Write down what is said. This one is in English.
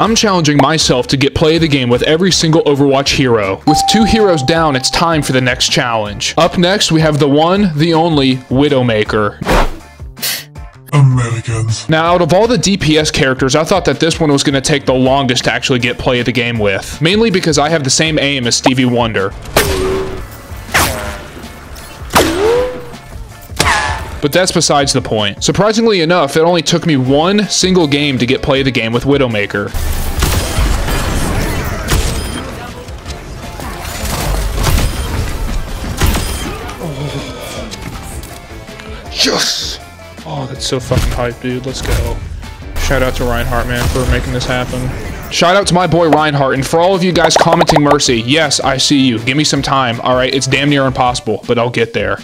I'm challenging myself to get play of the game with every single Overwatch hero. With two heroes down, it's time for the next challenge. Up next, we have the one, the only, Widowmaker. Americans. Now, out of all the DPS characters, I thought that this one was going to take the longest to actually get play of the game with. Mainly because I have the same aim as Stevie Wonder. But that's besides the point. Surprisingly enough, it only took me one single game to get play the game with Widowmaker. Yes! Oh, that's so fucking hype, dude. Let's go. Shout out to Reinhardt, man, for making this happen. Shout out to my boy Reinhardt, and for all of you guys commenting Mercy, yes, I see you. Give me some time, alright? It's damn near impossible, but I'll get there.